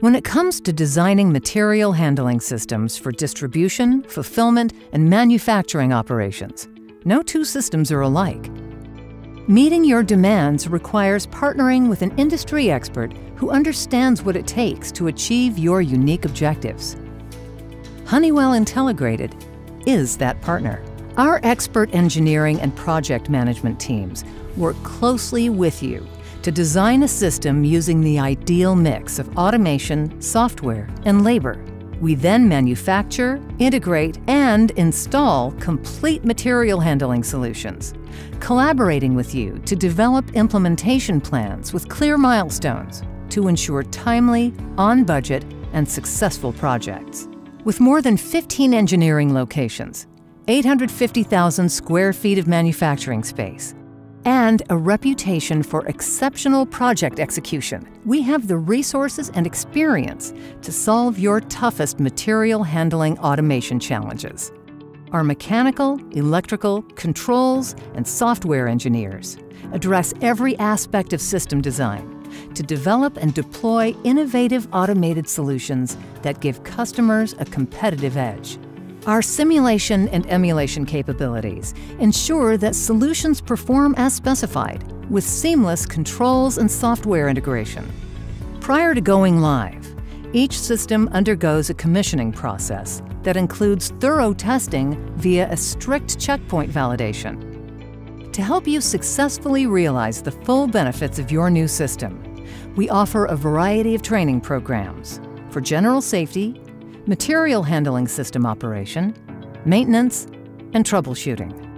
When it comes to designing material handling systems for distribution, fulfillment, and manufacturing operations, no two systems are alike. Meeting your demands requires partnering with an industry expert who understands what it takes to achieve your unique objectives. Honeywell Intelligrated is that partner. Our expert engineering and project management teams work closely with you to design a system using the ideal mix of automation, software, and labor. We then manufacture, integrate, and install complete material handling solutions, collaborating with you to develop implementation plans with clear milestones to ensure timely, on budget, and successful projects. With more than 15 engineering locations, 850,000 square feet of manufacturing space, and a reputation for exceptional project execution, we have the resources and experience to solve your toughest material handling automation challenges. Our mechanical, electrical, controls, and software engineers address every aspect of system design to develop and deploy innovative automated solutions that give customers a competitive edge. Our simulation and emulation capabilities ensure that solutions perform as specified with seamless controls and software integration. Prior to going live, each system undergoes a commissioning process that includes thorough testing via a strict checkpoint validation. To help you successfully realize the full benefits of your new system, we offer a variety of training programs for general safety, material handling system operation, maintenance, and troubleshooting.